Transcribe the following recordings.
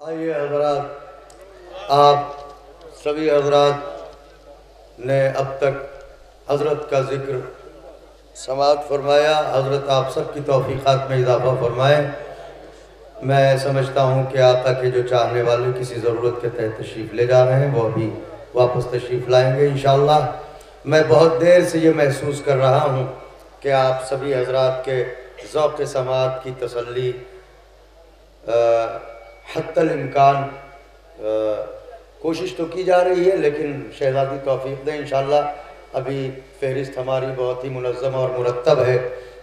آئیے حضرات، آپ سبھی حضرات نے اب تک حضرت کا ذکر سماعت فرمایا، حضرت آپ سب کی توفیقات میں اضافہ فرمائیں میں سمجھتا ہوں کہ آقا کے جو چاہنے والے کسی ضرورت کے تحت تشریف لے جا رہے ہیں، وہ ابھی واپس تشریف لائیں گے انشاءاللہ۔ میں بہت دیر سے یہ محسوس کر رہا ہوں کہ آپ سبھی حضرات کے ذوق سماعت کی تسلی حت الامکان کوشش تو کی جا رہی ہے، لیکن شہزادی توفیق دیں انشاءاللہ۔ ابھی فہرست ہماری بہت ہی منظم اور مرتب ہے۔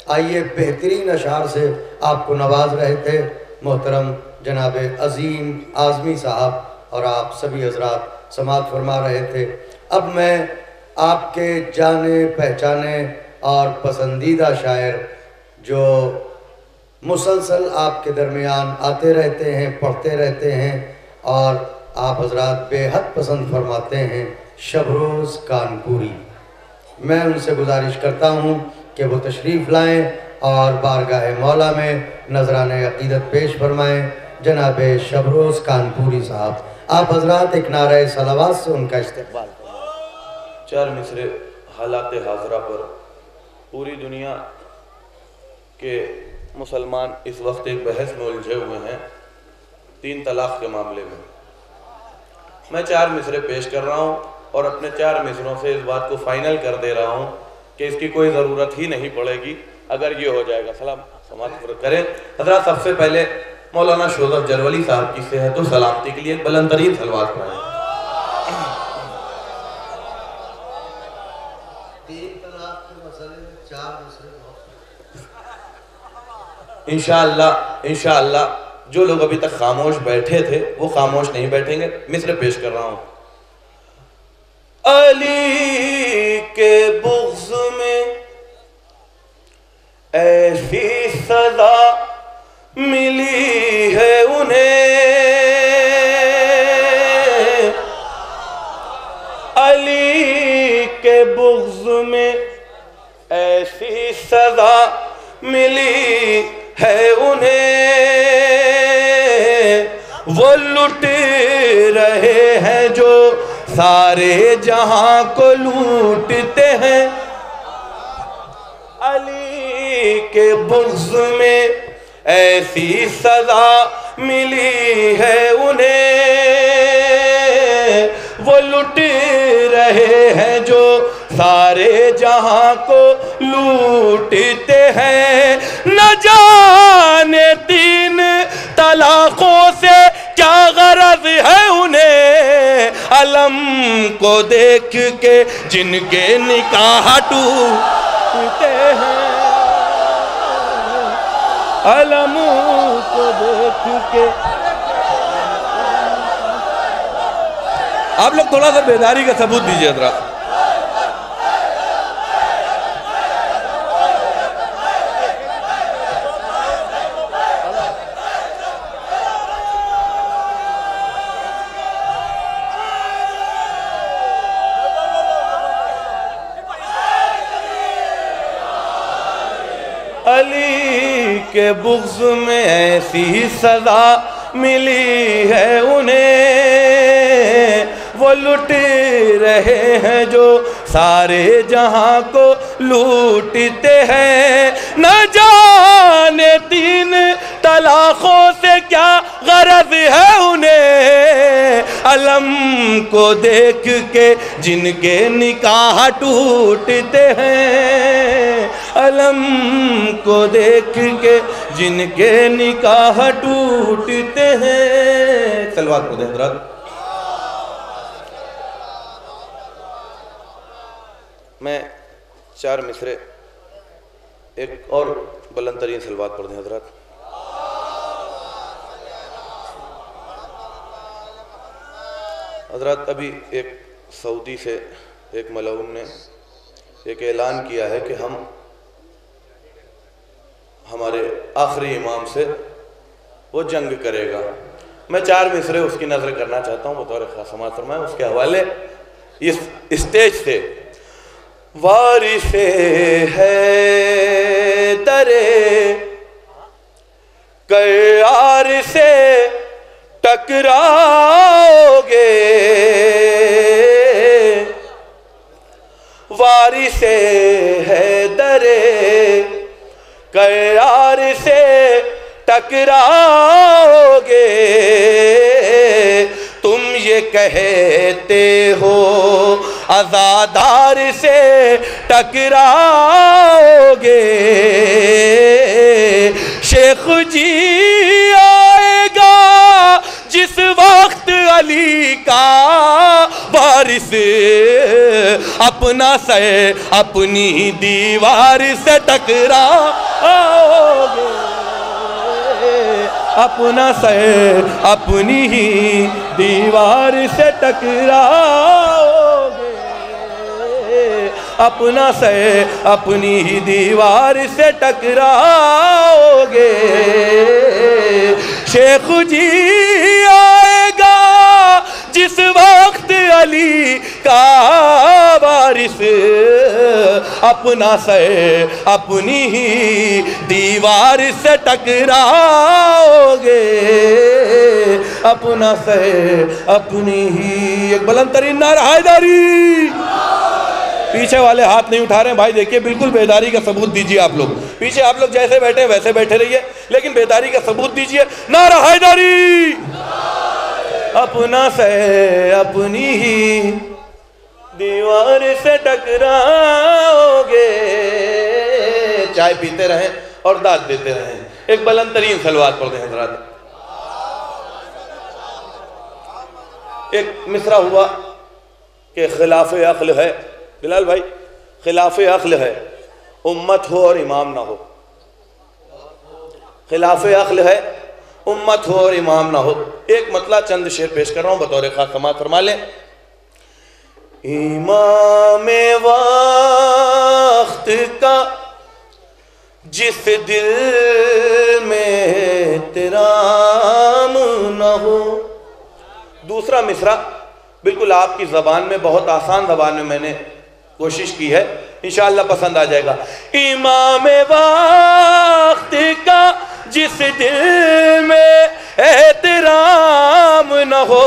آئیے بہترین اشعار سے آپ کو نواز رہے تھے۔ محترم جناب عظیم آزمی صاحب اور آپ سبھی حضرات سماعت فرما رہے تھے۔ اب میں آپ کے جانے پہچانے اور پسندیدہ شاعر جو مسلسل آپ کے درمیان آتے رہتے ہیں، پڑھتے رہتے ہیں اور آپ حضرات بے حد پسند فرماتے ہیں شبروز کانپوری۔ میں ان سے گزارش کرتا ہوں کہ وہ تشریف لائیں اور بارگاہ مولا میں نظران عقیدت پیش فرمائیں۔ جناب شبروز کانپوری صاحب، آپ حضرات ایک نعرہ صلوات سے ان کا استقبال کریں۔ چار مصرے حالات حاضرہ پر پوری دنیا کے مسلمان اس وقت ایک بحث میں الجھے ہوئے ہیں تین طلاق کے معاملے میں۔ میں چار مصرے پیش کر رہا ہوں اور اپنے چار مصروں سے اس بات کو فائنل کر دے رہا ہوں کہ اس کی کوئی ضرورت ہی نہیں پڑے گی۔ اگر یہ ہو جائے گا، سلام، سماعت کریں۔ حضرات سب سے پہلے مولانا شوزف جرولی صاحب کی صحت و سلامتی کے لیے ایک بلندرین سلوات پڑھیں انشاءاللہ انشاءاللہ، جو لوگ ابھی تک خاموش بیٹھے تھے، وہ خاموش نہیں بیٹھیں گے مصر پیش کر رہا ہوں۔ علی کے بغض میں ایسی سزا ملی ہے انہیں۔ علی کے بغض میں ایسی سزا ملی ہے انہیں۔ وہ لٹ رہے ہیں جو سارے جہاں کو لوٹتے ہیں۔ علی کے بغض میں ایسی سزا ملی ہے انہیں۔ وہ لٹ رہے ہیں جو سارے جہاں کو لوٹتے ہیں، نہ جانے تین طلاقوں سے کیا غرض ہے انہیں؟ علم کو دیکھ کے جن کے نکاح ٹوٹتے ہیں، علم کو دیکھ کے۔ آپ لوگ تھوڑا سا بیداری کا ثبوت دیجیے حضرات علی کے بغض میں ایسی سزا ملی ہے انہیں۔ وہ لٹ رہے ہیں جو سارے جہاں کو لوٹتے ہیں۔ نہ جانے تین طلاقوں سے کیا غرض ہے انہیں۔ علم کو دیکھ کے جن کے نکاح ٹوٹتے ہیں۔ علم کو دیکھ کے جن کے نکاح ٹوٹتے ہیں۔ سلوات کو دے حضرات۔ میں چار مصرے، ایک اور بلند ترین سلوات پڑھ دیں حضرات۔ حضرات ابھی ایک سعودی سے ایک ملعون نے ایک اعلان کیا ہے کہ ہم ہمارے آخری امام سے وہ جنگ کرے گا۔ میں چار مصرے اس کی نظر کرنا چاہتا ہوں بطور خاص سماعت فرمائیں اس کے حوالے اس اسٹیج سے۔ وارث ہے درے کیار سے ٹکراؤ گے وارث ہے درے قیار سے ٹکراؤ گے تم یہ کہتے ہو ازادار سے ٹکراؤ گے شیخ جی علی کا بارس اپنا سے اپنی دیوار سے ٹکراؤ گے۔ اپنا سر اپنی ہی دیوار سے ٹکراؤ گے۔ اپنا سر اپنی ہی دیوار سے ٹکراؤ گے۔ شیخ جی آئے جس وقت علی کا وارث اپنا سر، اپنی ہی دیوار سے ٹکراؤ گے اپنا سر، اپنی ہی ایک بلند ترین نعرہ حیداری پیچھے والے ہاتھ نہیں اٹھا رہے ہیں۔ بھائی دیکھیے، بالکل بیداری کا ثبوت دیجیے آپ لوگ۔ پیچھے آپ لوگ جیسے بیٹھے ویسے بیٹھے رہیے، لیکن بیداری کا ثبوت دیجیے۔ نعرہ حیداری اپنا سے اپنی ہی دیوار سے ٹکراؤ گے چائے پیتے رہیں اور داد دیتے رہیں۔ ایک بلند ترین سلوات پڑھتے ہیں حضرات۔ ایک مصرع ہوا کہ خلاف عقل ہے۔ بلال بھائی، خلاف عقل ہے۔ امت ہو اور امام نہ ہو۔ خلاف عقل ہے۔ امت ہو اور امام نہ ہو، ایک مطلع چند شعر پیش کر رہا ہوں، بطور خاص سماعت فرما لیں۔ امام وقت کا جس دل میں ترام نہ ہو۔ دوسرا مصرع، بالکل آپ کی زبان میں، بہت آسان زبان میں میں نے کوشش کی ہے۔ انشاءاللہ پسند آ جائے گا۔ امام وقت کا جس دل میں احترام نہ ہو،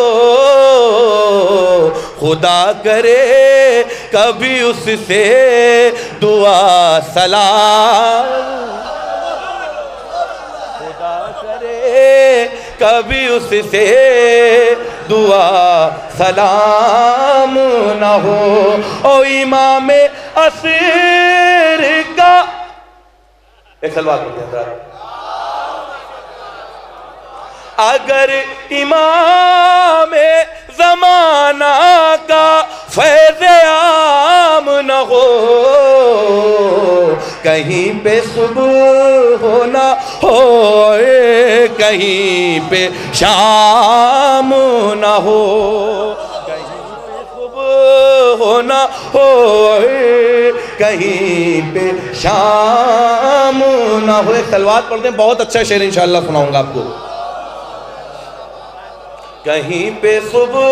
خدا کرے کبھی اس سے دعا سلام۔ خدا کرے کبھی اس سے دعا سلام نہ ہو۔ او امام اصر کا ایک سلوات پڑھتے ہیں حضرات اگر امام زمانہ کا فیض عام نہ ہو، کہیں پہ صبح ہونا ہو کہیں پہ شام نہ ہو۔ کہیں پہ صبح ہونا ہو کہیں پہ شام نہ ہو۔ ایک سلوات پڑھتے بہت اچھا شعر انشاءاللہ سناؤں گا آپ کو۔ کہیں پہ صبح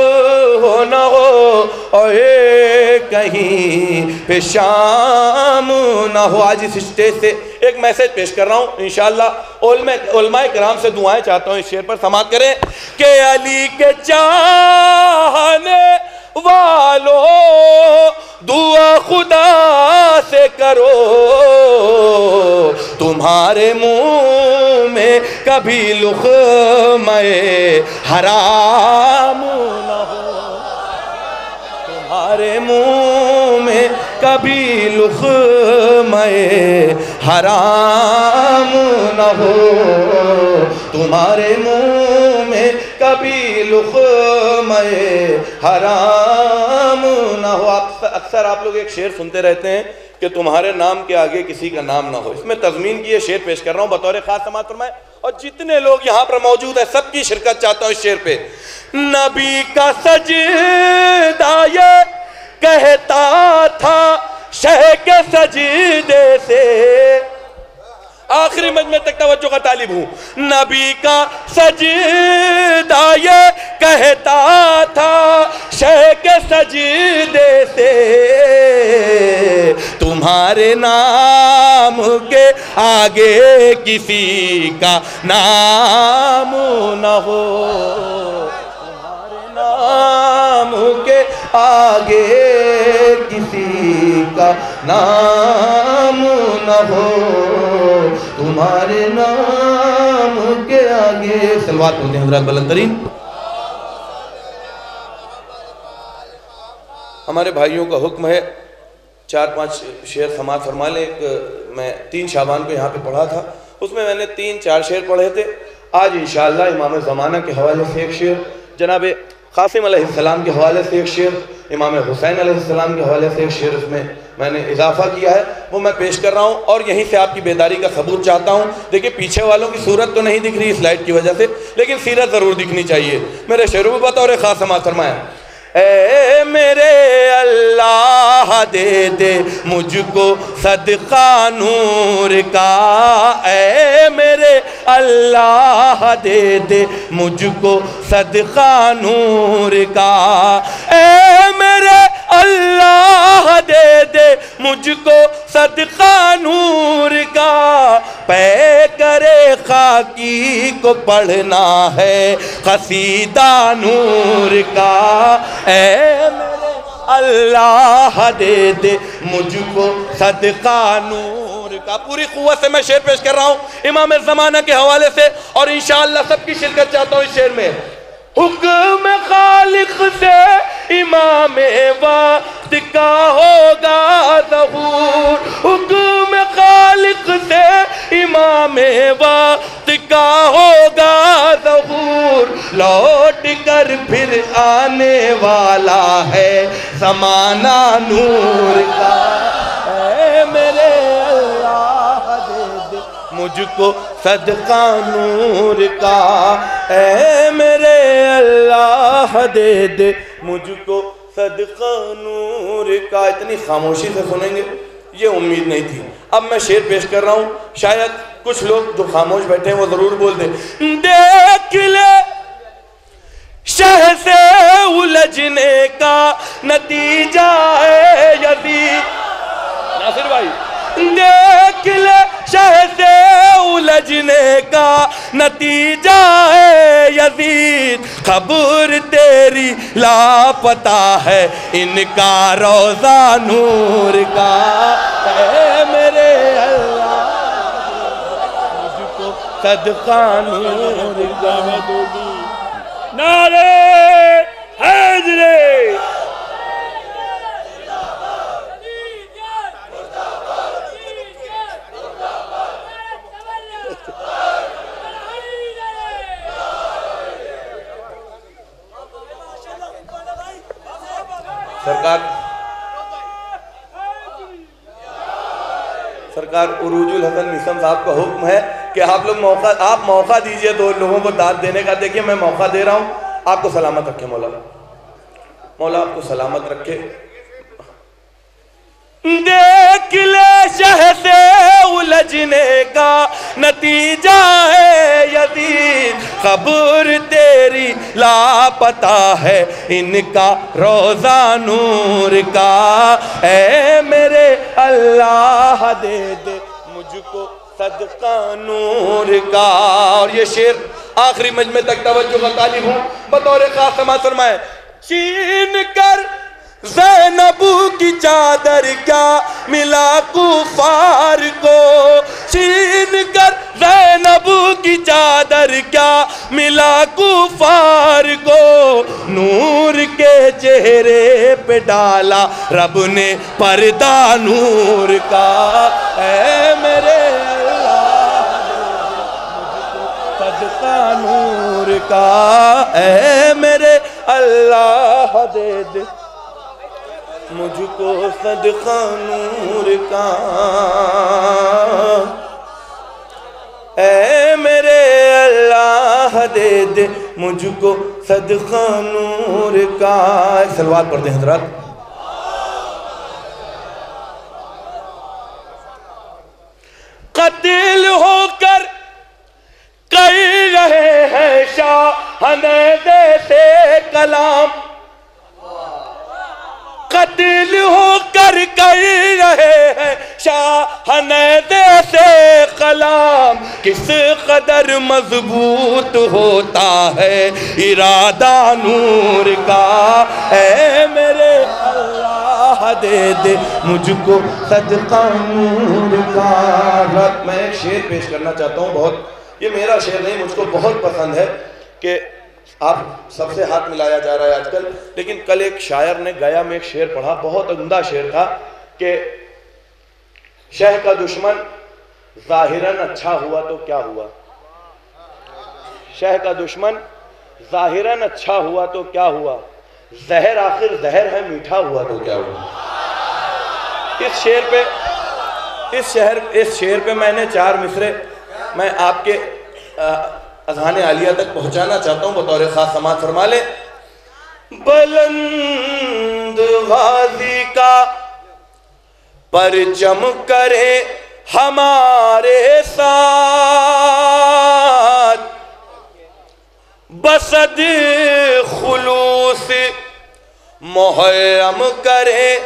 ہو نہ ہو اے کہیں پہ شام نہ ہو۔ آج اس اسٹیج سے ایک میسج پیش کر رہا ہوں، انشاءاللہ علماء علماء کرام سے دعائیں چاہتا ہوں اس شعر پر سماعت کریں کہ علی کے چاہنے والو، دعا خدا سے کرو۔ تمہارے منہ میں کبھی لخمے حرام نہ ہو۔ تمہارے منہ میں کبھی لخمے حرام نہ ہو۔ تمہارے منہ کبھی لخمے حرام نہ ہو۔ اکثر آپ لوگ ایک شعر سنتے رہتے ہیں کہ تمہارے نام کے آگے کسی کا نام نہ ہو۔ اس میں تضمین کی یہ شعر پیش کر رہا ہوں۔ بطور خاص سماعت فرمائے۔ اور جتنے لوگ یہاں پر موجود ہیں، سب کی شرکت چاہتا ہوں اس شعر پہ۔ نبی کا سجدہ یہ کہتا تھا، شہ کے سجدے سے آخری مجمع تک توجہ کا طالب ہوں۔ نبی کا سجدہ یہ کہتا تھا شہ کے سجدے سے تمہارے نام کے آگے کسی کا نام نہ ہو۔ تمہارے نام کے آگے کسی کا نام نہ ہو۔ تمہارے نام کے آگے۔ سلوات پڑھتے ہیں حضرات بلندرین ہمارے بھائیوں کا حکم ہے، چار پانچ شعر سماعت فرما لیں۔ میں تین شابان کو یہاں پہ پڑھا تھا۔ اس میں میں نے تین چار شعر پڑھے تھے۔ آج انشاءاللہ امام زمانہ کے حوالے سے ایک شعر۔ جناب قاسم علیہ السلام کے حوالے سے ایک شعر، امام حسین علیہ السلام کے حوالے سے ایک شعر اس میں میں نے اضافہ کیا ہے، وہ میں پیش کر رہا ہوں اور یہیں سے آپ کی بیداری کا ثبوت چاہتا ہوں۔ دیکھیں پیچھے والوں کی صورت تو نہیں دکھ رہی اس لائٹ کی وجہ سے، لیکن سیرت ضرور دکھنی چاہیے۔ میرے شروع بطور خاص سما فرمایا اے میرے اللہ دے دے مجھ کو صدقہ نور کا۔ اے میرے اللہ دے دے مجھ کو صدقہ نور کا۔ اے میرے اللہ دے دے مجھ کو صدقہ نور کا۔ پے کرے خاکی کو پڑھنا ہے، قصیدہ نور کا۔ اے میرے اللہ دے دے مجھ کو صدقہ نور کا۔ پوری قوت سے میں شعر پیش کر رہا ہوں۔ امام زمانہ کے حوالے سے اور انشاءاللہ سب کی شرکت چاہتا ہوں اس شعر میں۔ حکم خالق سے امام وقت کا ہوگا ظہور۔ حکم خالق سے امام وقت کا ہوگا ظہور۔ لوٹ کر پھر آنے والا ہے زمانہ نور کا۔ اے میرے اللہ، دے دے مجھ کو صدقہ نور کا۔ اے میرے اللہ، دے دے مجھ کو صدقہ نور کا۔ اتنی خاموشی سے سنیں گے۔ یہ امید نہیں تھی۔ اب میں شعر پیش کر رہا ہوں۔ شاید کچھ لوگ جو خاموش بیٹھے ہیں وہ ضرور بول دیں۔ دیکھ لے شہ سے الجھنے کا نتیجہ ہے یزید۔ ناصر بھائی۔ دیکھ لے شہ سے الجھنے کا نتیجہ ہے یزید۔ خبر تیری لاپتا ہے۔ ان کا روزہ نور کا۔ اے میرے اللہ مجھ کو صدقہ نور کا نعرے حیدری سرکار سرکار عروج الحسن مسم صاحب کا حکم ہے کہ آپ لوگ موقع آپ موقع دیجیے دو لوگوں کو داد دینے کا۔ دیکھیں میں موقع دے رہا ہوں۔ آپ کو سلامت رکھے مولا۔ مولا آپ کو سلامت رکھے۔ دیکھ لے شہ سے الجھنے کا نتیجہ ہے یزید۔ خبر تیری لاپتا ہے۔ ان کا روزہ نور کا۔ اے میرے اللہ دے دے مجھ کو صدقہ نور کا۔ اور یہ شیر آخری مجمع تک توجہ کا طالب ہوں۔ بطور خاص سماعت فرمائے چین کر زینبو کی چادر کیا ملا کفار کو؟ چین کر زینبو کی چادر کیا ملا کفار کو؟ نور کے چہرے پہ ڈالا رب نے پردہ نور کا۔ اے میرے اللہ صدقہ نور کا۔ اے میرے اللہ، دے دے مجھ کو صدقہ نور کا۔ اے میرے اللہ، دے دے مجھ کو صدقہ نور کا۔ سلوات پڑھتے ہیں حضرات۔ قتل ہو کر کئی رہے ہیں شاہ سے کلام۔ قاتل ہو کر کر رہے ہیں۔ شاہ سے کلام کس قدر مضبوط ہوتا ہے۔ ارادہ نور کا اے میرے اللہ، دے دے مجھ کو صدقہ نور کا۔ میں ایک شعر پیش کرنا چاہتا ہوں بہت۔ یہ میرا شعر نہیں، مجھ کو بہت پسند ہے کہ آپ سب سے ہاتھ ملایا جا رہا ہے آج کل۔ لیکن کل ایک شاعر نے گیا میں ایک شعر پڑھا، بہت عمدہ شعر تھا کہ شہ کا دشمن ظاہراً اچھا ہوا تو کیا ہوا؟ شہ کا دشمن ظاہراً اچھا ہوا تو کیا ہوا؟ زہر آخر زہر ہے، میٹھا ہوا تو کیا ہوا؟ اس شعر پہ، اس شہر، اس شعر پہ میں نے چار مصرے، میں آپ کے اذہان عالیہ تک پہنچانا چاہتا ہوں، بطور خاص سماعت فرما لے۔ بلند غازی کا پرچم کرے ہمارے ساتھ۔ بسد خلوص محرم کرے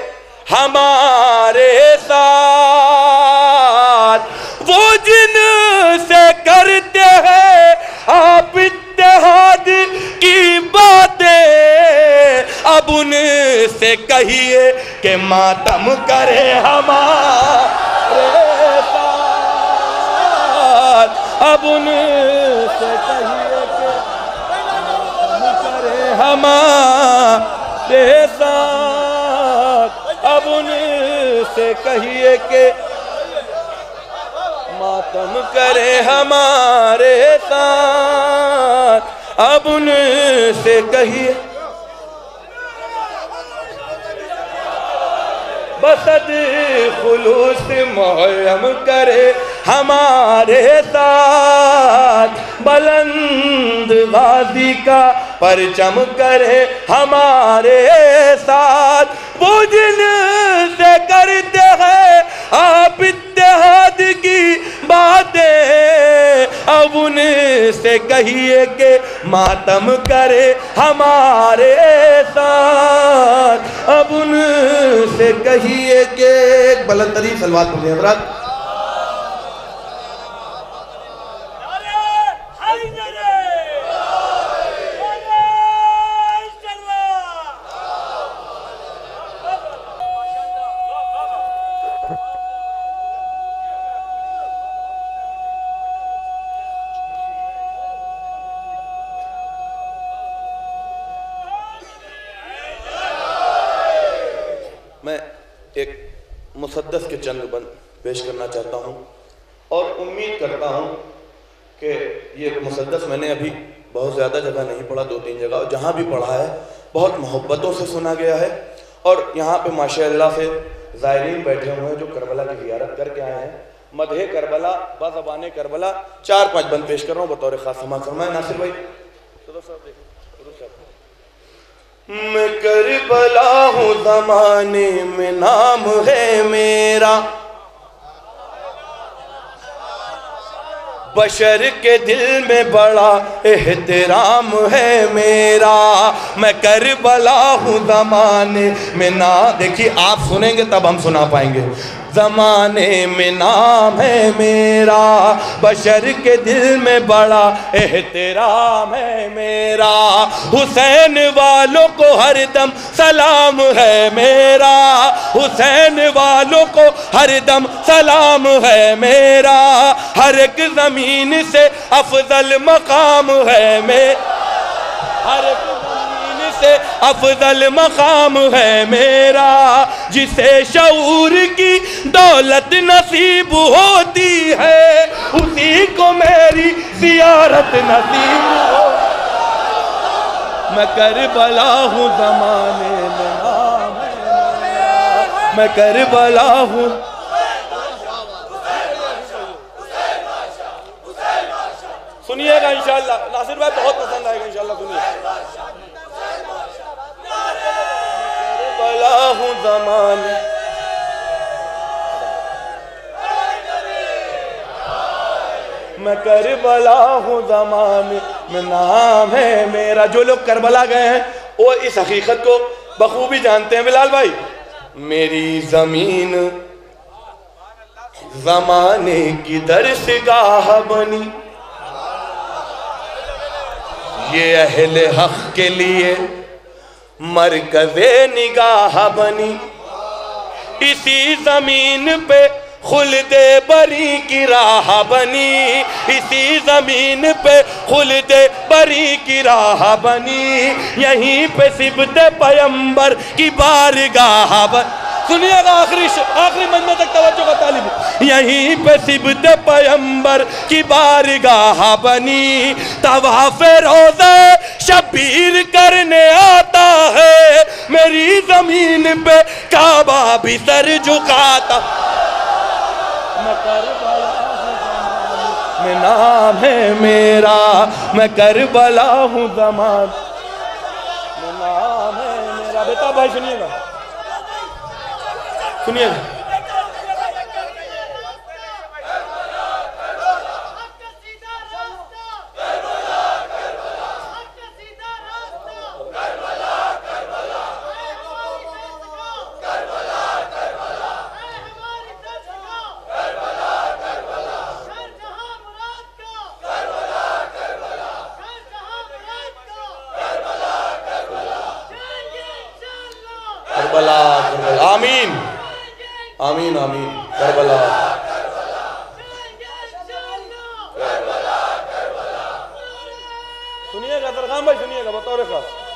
ہمارے ساتھ۔ وہ جن سے کرتے ان سے کہیے کہ ماتم کرے ہمارے ساتھ۔ اب ان سے کہیے کہ ماتم کرے ہمارے ساتھ۔ اب ان سے کہیے کہ ماتم کرے ہمارے ساتھ۔ اب ان سے کہیے بسد خلوص محرم کرے ہمارے ساتھ بلند غازی کا پرچم کرے ہمارے ساتھ وہ جن سے کرتے ہیں آپ اتحاد کی باتیں اب ان سے کہیے کہ ماتم کرے ہمارے ساتھ۔ اب ان سے کہیے کہ ایک بلند ترین سلوات پڑھیں حضرات ایک مسدس کے چند بند پیش کرنا چاہتا ہوں اور امید کرتا ہوں کہ یہ مسدس میں نے ابھی بہت زیادہ جگہ نہیں پڑھا، دو تین جگہ جہاں بھی پڑھا ہے، بہت محبتوں سے سنا گیا ہے۔ اور یہاں پہ ماشاء اللہ سے زائرین بیٹھے ہوئے ہیں جو کربلا کی زیارت کر کے آئے ہیں۔ مدح کربلا بزبان کربلا، چار پانچ بند پیش کر رہا ہوں، بطور خاص سما فرمائے ناصر بھائی میں کربلا ہوں، زمانے میں نام ہے میرا۔ بشر کے دل میں بڑا احترام ہے میرا۔ میں کربلا ہوں، زمانے میں نام، دیکھیے، آپ سنیں گے تب ہم سنا پائیں گے۔ زمانے میں نام ہے میرا، بشر کے دل میں بڑا احترام ہے میرا۔ حسین والوں کو ہر دم سلام ہے میرا۔ حسین والوں کو ہر دم سلام ہے میرا۔ ہر ایک زمین سے افضل مقام ہے میرا۔ ہر ایک سے افضل مقام ہے میرا، جسے شعور کی دولت نصیب ہوتی ہے، اسی کو میری زیارت نصیب ہوتی میں کربلا ہوں زمانے میں نام میں کربلا ہوں۔ سنیے گا انشاءاللہ، ناصر بھائی بہت پسند آئے گا انشاءاللہ، سنیے۔ کربلا ہوں زمانے میں کربلا ہوں زمانے میں نام ہے میرا۔ جو لوگ کربلا گئے ہیں، وہ اس حقیقت کو بخوبی جانتے ہیں۔ بلال بھائی، میری زمین زمانے کی درس گاہ بنی۔ یہ اہل حق کے لیے مرکز نگاہ بنی۔ اسی زمین پہ خلد بری کی راہ بنی۔ اسی زمین پہ خلد بری کی راہ بنی۔ یہیں پہ سبت پیمبر کی بارگاہ بنی۔ سنیے گا آخری آخری منزل تک توجہ کا طالب یہیں پہ سبت پیمبر کی بارگاہ بنی۔ طواف روزہ شبیر کرنے آتا ہے۔ میری زمین پہ کعبہ بھی سر جھکاتا۔ میں میں نام ہے میرا۔ میں کربلا ہوں زمان میں نام ہے میرا۔ بیٹا بھائی سنیے گا۔ سنیے گا آمین آمین۔ کربلا۔ سنیے گا درخان بھائی سنیے گا بطور خاص۔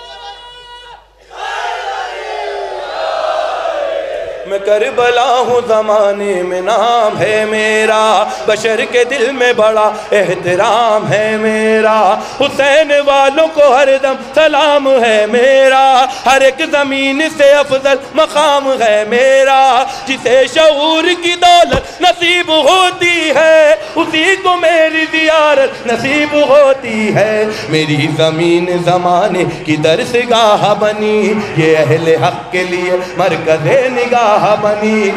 میں کربلا ہوں زمانے میں نام ہے میرا۔ بشر کے دل میں بڑا احترام ہے میرا۔ حسین والوں کو ہر دم سلام ہے میرا۔ ہر ایک زمین سے افضل مقام ہے میرا۔ جسے شعور کی دولت نصیب ہوتی ہے، اسی کو میری زیارت نصیب ہوتی ہے۔ میری زمین زمانے کی درسگاہ بنی، یہ اہل حق کے لیے مرکز نگاہ بنی۔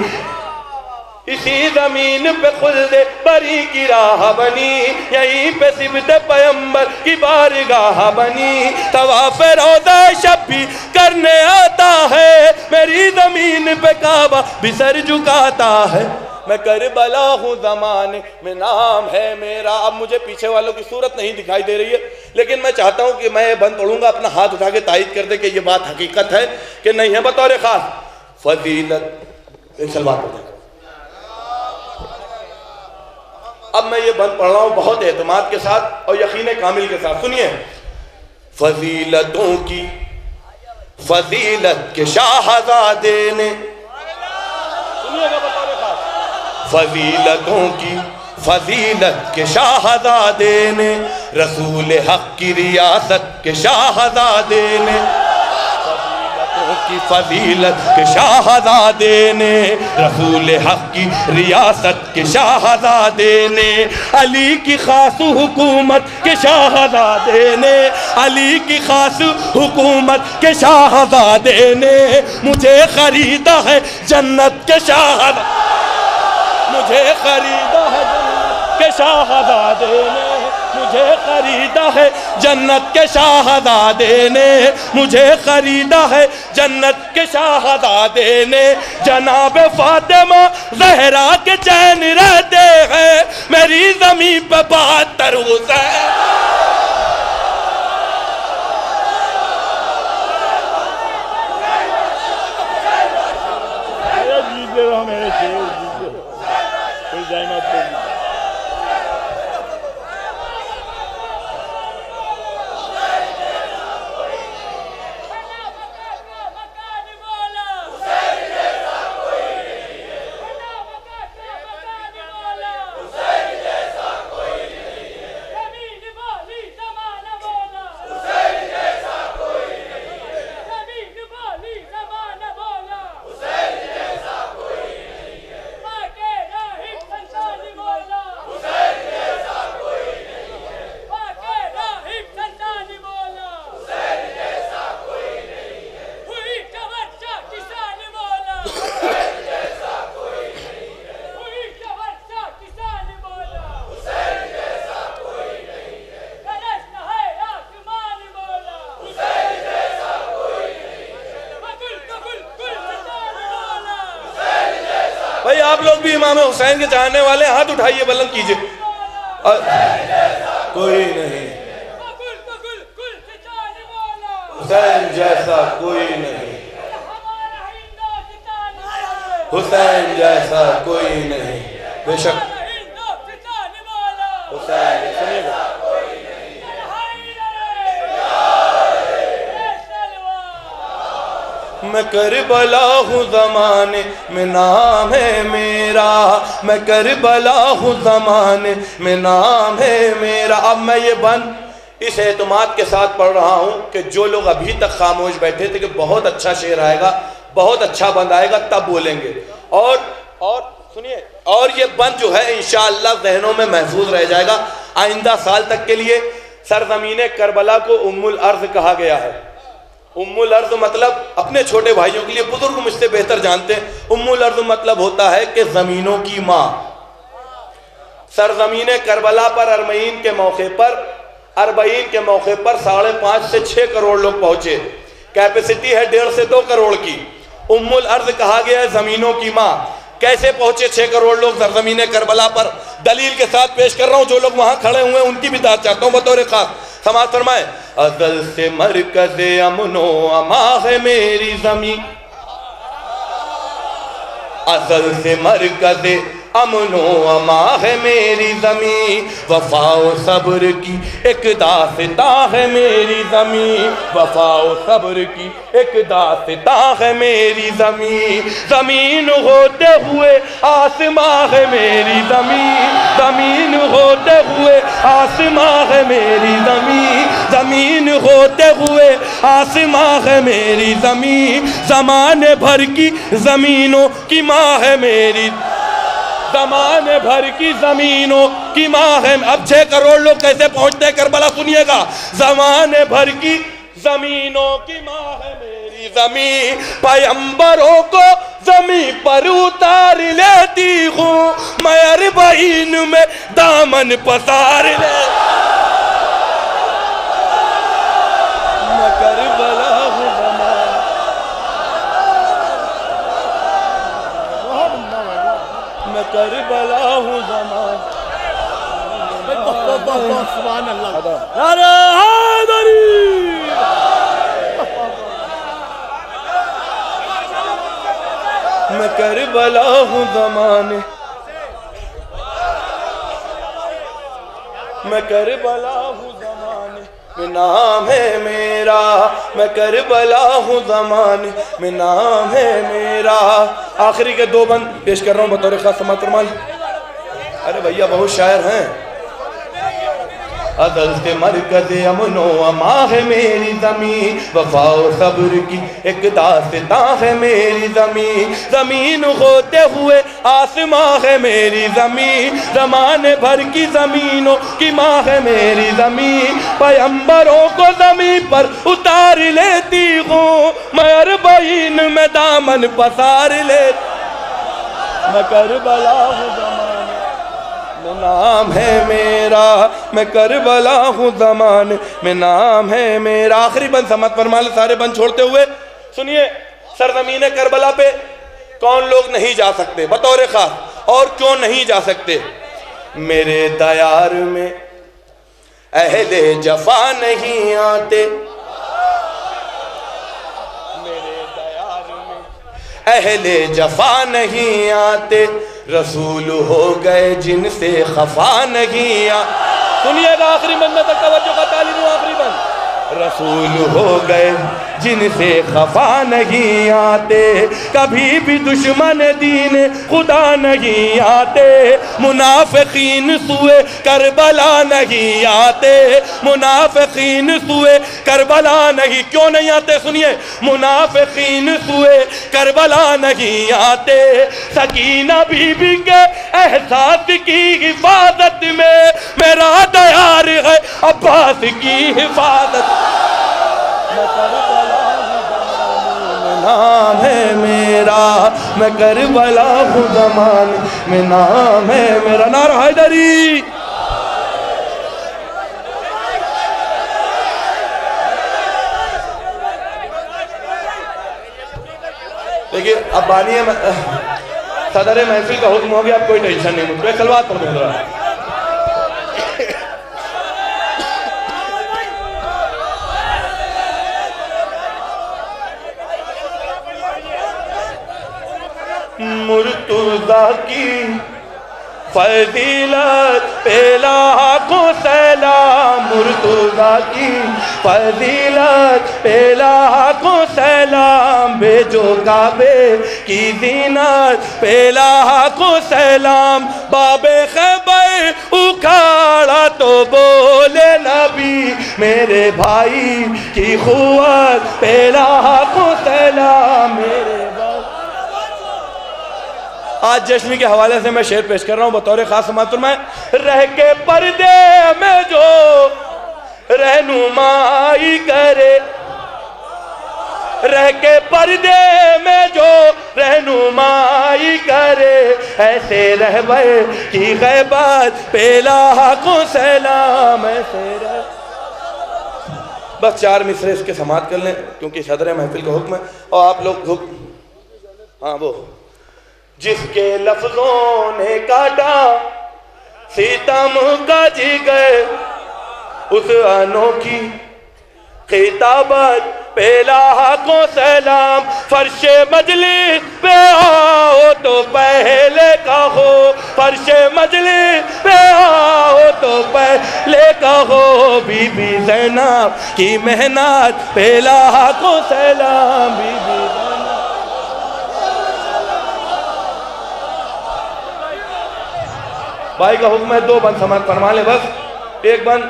اسی زمین پہ خلد بری کی راہ بنی، یہیں پہ سبت پیمبر کی بارگاہ بنی۔ طواف روزہ شب بھی کرنے آتا ہے، میری زمین پہ کعبہ بھی سر جھکاتا ہے۔ میں کربلا ہوں زمانے میں نام ہے میرا۔ اب مجھے پیچھے والوں کی صورت نہیں دکھائی دے رہی ہے، لیکن میں چاہتا ہوں کہ میں یہ بند پڑھوں گا، اپنا ہاتھ اٹھا کے تائید کر دے کہ یہ بات حقیقت ہے کہ نہیں ہے۔ بطور خاص فضیلت ایک سلوات پڑھ دیں اب میں یہ بند پڑھ رہا ہوں بہت اعتماد کے ساتھ اور یقین کامل کے ساتھ سنیے۔ فضیلتوں کی فضیلت کے شاہزادے نے فضیلتوں کی فضیلت کے شاہزادے نے رسول حق کی ریاست کے شاہزادے نے کی فضیلت کے شاہزادے نے، رسول حق کی ریاست کے شاہزادے نے، علی کی خاص حکومت کے شاہزادے نے، علی کی خاص حکومت کے شاہزادے نے، مجھے خریدا ہے جنت کے شاہد مجھے خریدا ہے جنت کے شاہزادے نے۔ مجھے خریدا ہے جنت کے شاہزادے نے، مجھے خریدا ہے جنت کے شاہزادے نے۔ جناب فاطمہ زہرا کے چین رہتے ہیں، میری زمین پہ بہتر حسین میرے امام حسین کے چاہنے والے ہاتھ اٹھائیے، بلند کیجیے کوئی نہیں۔ حسین جیسا کوئی نہیں۔ حسین جیسا کوئی نہیں۔ بے شک حسین سنیے گا میں کربلا ہوں زمانے میں نام ہے میرا۔ میں کربلا ہوں زمانے میں نام ہے میرا۔ اب میں یہ بند اس اعتماد کے ساتھ پڑھ رہا ہوں کہ جو لوگ ابھی تک خاموش بیٹھے تھے کہ بہت اچھا شعر آئے گا، بہت اچھا بند آئے گا، تب بولیں گے۔ اور اور سنیے، اور یہ بند جو ہے انشاءاللہ ذہنوں میں محفوظ رہ جائے گا۔ آئندہ سال تک کے لیے سرزمین کربلا کو ام الارض کہا گیا ہے۔ ام الارض مطلب اپنے چھوٹے بھائیوں کے لیے بزرگ مجھ سے بہتر جانتے ہیں۔ ام الارض مطلب ہوتا ہے کہ زمینوں کی ماں۔ سرزمین کربلا پر ارمعین کے موقع پر، اربعین کے موقع پر ساڑھے پانچ سے چھ کروڑ لوگ پہنچے۔ کیپیسٹی ہے ڈیڑھ سے دو کروڑ کی۔ ام الارض کہا گیا ہے زمینوں کی ماں۔ کیسے پہنچے چھ کروڑ لوگ زرزمین کربلا پر دلیل کے ساتھ پیش کر رہا ہوں، جو لوگ وہاں کھڑے ہوئے ہیں، ان کی بھی داد چاہتا ہوں، بطور خاص سماعت فرمائے، ازل سے مرکز امن و اما ہے میری زمین۔ ازل سے مرکز امن و اما ہے میری زمین، وفا و صبر کی ایک داستاں ہے میری زمین، وفا و صبر کی ایک داستاں ہے میری زمین۔ زمین ہوتے ہوئے آسماں ہے میری زمین زمین ہوتے ہوئے آسماں ہے میری زمین۔ زمین ہوتے ہوئے آسماں ہے میری زمین، زمانے بھر کی زمینوں کی ماں ہے میری زمان بھر کی زمینوں کی ماں ہے۔ اب چھ کروڑ لوگ کیسے پہنچتے ہیں؟ کربلا سنیے گا۔ زمان بھر کی زمینوں کی ماں ہے میری زمین۔ پیمبروں کو زمین پر اتار لیتی ہوں۔ میں اربعین میں دامن پسار لیتی ہوں۔ سبحان اللہ۔ نعرہ حیدری۔ میں کربلا ہوں زمانے۔ میں کربلا ہوں زمانے۔ میں نام ہے میرا۔ میں کربلا ہوں زمانے۔ میں نام ہے میرا۔ آخری کے دو بند پیش کر رہا ہوں بطور خاص سماعت فرمائیں ارے بھیا بہت شاعر ہیں۔ عدل سے مرکز امن و اما ہے میری زمین۔ وفا و صبر کی ایک داستاں ہے میری زمین۔ زمین ہوتے ہوئے آسماں ہے میری زمین۔ زمانے بھر کی زمینوں کی ماں ہے میری زمین۔ پیمبروں کو زمین پر اتار لیتی ہوں۔ میں اربعین میں دامن پسار لیتی میں کربلا ہوں۔ نام ہے میرا، میں کربلا ہوں زمان، میں نام ہے میرا۔ آخری بند سمت فرمال سارے بند چھوڑتے ہوئے۔ سنیے، سرزمین کربلا پہ کون لوگ نہیں جا سکتے؟ بطور خاص، اور کیوں نہیں جا سکتے؟ میرے دیار میں اہل جفا نہیں آتے۔ اہل جفا نہیں آتے۔ رسول ہو گئے جن سے خفا نہیں آتے سنیے گا آخری بند میں تک توجہ کا تعلیم ہوں آخری بند۔ رسول ہو گئے۔ جن سے خفا نہیں آتے، کبھی بھی دشمن دین خدا نہیں آتے۔ منافقین سوئے کربلا نہیں آتے۔ منافقین سوئے کربلا نہیں، کیوں نہیں آتے؟ سنیے۔ منافقین سوئے کربلا نہیں آتے۔ سکینہ بی بی کے احساس کی حفاظت میں میرا دیار ہے، عباس کی حفاظت۔ میں نام ہے میرا، میں کربلا ہوں زمان میں نام ہے میرا۔ نعرہ حیدری۔ دیکھیے، اب بانی ہے، صدر محفل کا حکم ہو گیا، اب کوئی ٹینشن نہیں مجھ پہ کلوات پڑھ دوں مرتضی کی فضیلت پہلا کو سلام مرتضی کی فضیلت پہلا کو سلام بیجو کعبے کی زینت، پہلا کو سلام باب خیبر اکھاڑا تو بولے نبی، میرے بھائی کی قوت، پہلا کو سلام میرے آج جشن کے حوالے سے میں شعر پیش کر رہا ہوں، بطور خاص سماعت میں رہ کے پردے میں جو رہنمائی کرے، رہ کے پردے میں جو رہنمائی کرے، ایسے رہبر کی غیبت، پیلا کو سلام، ایسے رہ بس چار مصرے اس کے سماعت کر لیں، کیونکہ صدر محفل کا حکم ہے اور آپ لوگ حکم ہاں وہ۔ جس کے لفظوں نے کاٹا سیتم کا جی گئے اس انوکھی خطابت پہلا کو سلام، فرش مجلس پہ آؤ تو پہلے کہو، فرش مجلس پہ آؤ تو پہلے کہو، بی بی زینب کی محنت پہلا کو سلام، بی بی بھائی کا حکم ہے دو بند فرما لیں بس ایک بند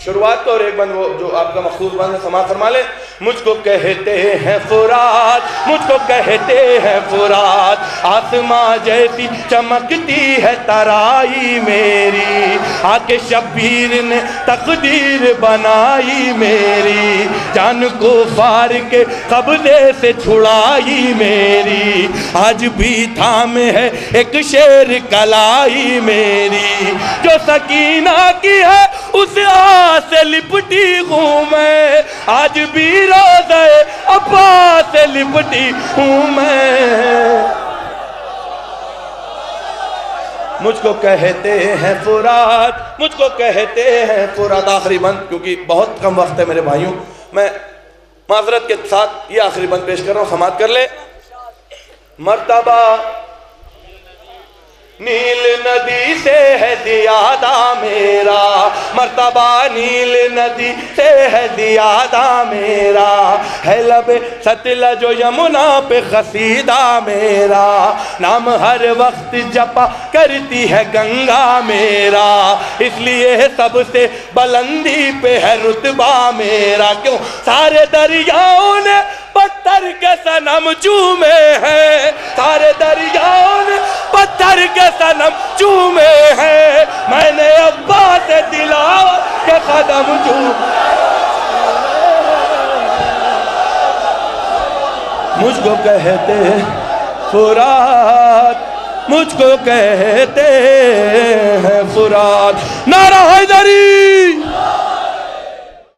شروعات کا اور ایک بند وہ جو آپ کا مخصوص بند ہے، سماعت فرما لیں۔ مجھ کو کہتے ہیں فرات، مجھ کو کہتے ہیں فرات۔ آسماں جیسی چمکتی ہے ترائی میری۔ آکے شبیر نے تقدیر بنائی میری۔ جان کو فار کے قبضے سے چھڑائی میری۔ آج بھی تھام ہے ایک شیر کلائی میری۔ جو سکینہ کی ہے، اس آس سے لپٹی ہوں میں، آج بھی روزہ ابا سے لپٹی ہوں میں۔ مجھ کو کہتے ہیں فرات، مجھ کو کہتے ہیں فرات، آخری بند، کیونکہ بہت کم وقت ہے میرے بھائیوں۔ میں معذرت کے ساتھ یہ آخری بند پیش کر رہا ہوں، سماعت کر لے مرتبہ نیل ندی سے ہے زیادہ میرا۔ مرتبہ نیل ندی سے ہے زیادہ میرا۔ ہے لب ستل جو یمنا پہ خسیدہ میرا۔ نام ہر وقت جپا کرتی ہے گنگا میرا۔ اس لیے سب سے بلندی پہ ہے رتبہ میرا۔ کیوں؟ سارے دریاؤں نے پتھر کے سنم چومے ہیں سارے دریاؤں نے پتھر کے سنم چومے ہیں میں نے ابا سے دلاؤ کے قدم چومے مجھ کو کہتے فرات، مجھ کو کہتے ہیں فرات۔ نعرہ حیدری!